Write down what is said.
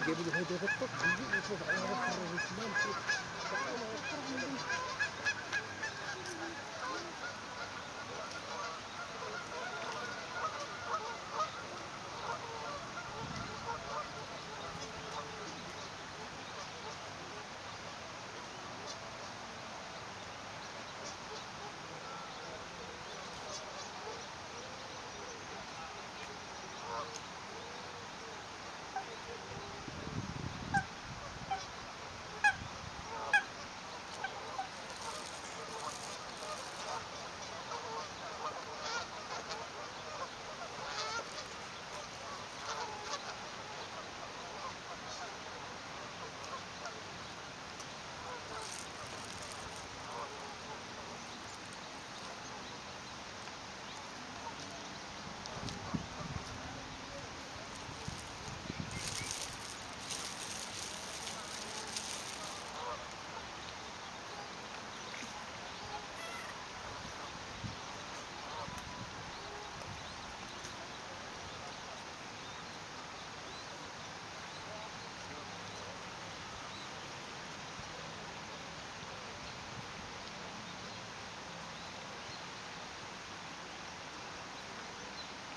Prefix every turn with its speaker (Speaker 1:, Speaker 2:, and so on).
Speaker 1: قبل هذا بالطب يجي يشوف على هذا
Speaker 2: الخرج